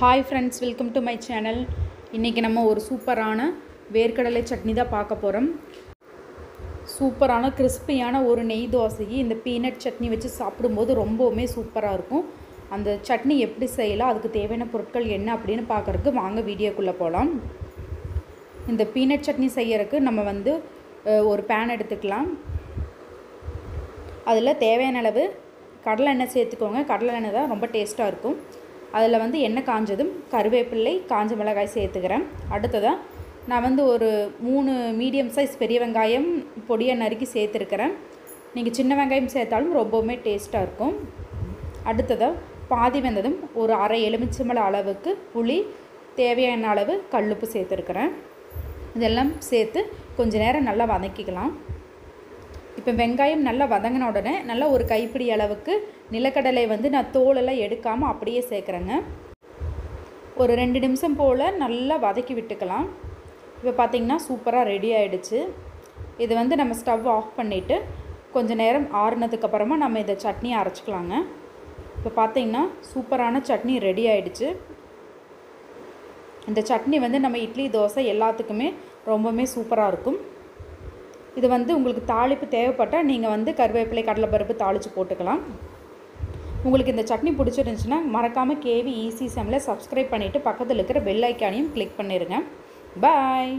Hi friends welcome to my channel இன்றைக்கி நம்ம ஒரு சூப்பரான வேர்க்கடலை சட்னி தான் பார்க்க போகிறோம் சூப்பரான கிறிஸ்பியான ஒரு நெய் தோசைக்கு இந்த பீனட் சட்னி வச்சு சாப்பிடும்போது ரொம்பவுமே சூப்பராக இருக்கும். அந்த சட்னி எப்படி செய்யலாம் அதுக்கு தேவையான பொருட்கள் என்ன அப்படின்னு பார்க்குறதுக்கு வாங்க வீடியோக்குள்ளே போகலாம் இந்த பீனட் சட்னி செய்யறதுக்கு நம்ம வந்து ஒரு பேன் எடுத்துக்கலாம். அதில் தேவையான அளவு கடலை எண்ணெய் சேர்த்துக்கோங்க. கடலை எண்ணெய் தான் ரொம்ப டேஸ்ட்டாக இருக்கும். அதில் வந்து எண்ணெய் காஞ்சதும் கருவேப்பிள்ளை காஞ்ச மிளகாய் சேர்த்துக்கிறேன். அடுத்ததாக நான் வந்து ஒரு மூணு மீடியம் சைஸ் பெரிய வெங்காயம் பொடியை நறுக்கி சேர்த்துருக்கிறேன். நீங்கள் சின்ன வெங்காயம் சேர்த்தாலும் ரொம்பவுமே டேஸ்ட்டாக இருக்கும். அடுத்ததாக பாதி வெந்ததும் ஒரு அரை எலுமிச்சம்பழ அளவுக்கு புளி தேவையான அளவு கல்லுப்பு சேர்த்துருக்குறேன். இதெல்லாம் சேர்த்து கொஞ்சம் நேரம் நல்லா வதக்கிக்கலாம். இப்போ வெங்காயம் நல்லா வதங்கின உடனே நல்லா ஒரு கைப்பிடி அளவுக்கு நிலக்கடலை வந்து நான் தோலெல்லாம் எடுக்காமல் அப்படியே சேர்க்குறேங்க. ஒரு ரெண்டு நிமிஷம் போல் நல்லா வதக்கி விட்டுக்கலாம். இப்போ பார்த்திங்கன்னா சூப்பராக ரெடி ஆகிடுச்சு இது வந்து நம்ம ஸ்டவ் ஆஃப் பண்ணிவிட்டு கொஞ்சம் நேரம் ஆறுனதுக்கப்புறமா நம்ம இதை சட்னி அரைச்சிக்கலாங்க. இப்போ பார்த்திங்கன்னா சூப்பரான சட்னி ரெடி ஆகிடுச்சு இந்த சட்னி வந்து நம்ம இட்லி தோசை எல்லாத்துக்குமே ரொம்பவுமே சூப்பராக இருக்கும். இது வந்து உங்களுக்கு தாளிப்பு தேவைப்பட்டால் நீங்கள் வந்து கருவேப்பிலை கடலைப்பருப்பு தாளித்து போட்டுக்கலாம். உங்களுக்கு இந்த சட்னி பிடிச்சிருந்துச்சுன்னா மறக்காமல் கேவி ஈஸி செம்மில் சப்ஸ்கிரைப் பண்ணிவிட்டு பக்கத்தில் இருக்கிற பெல் ஐக்கானையும் கிளிக் பண்ணிடுங்க பாய்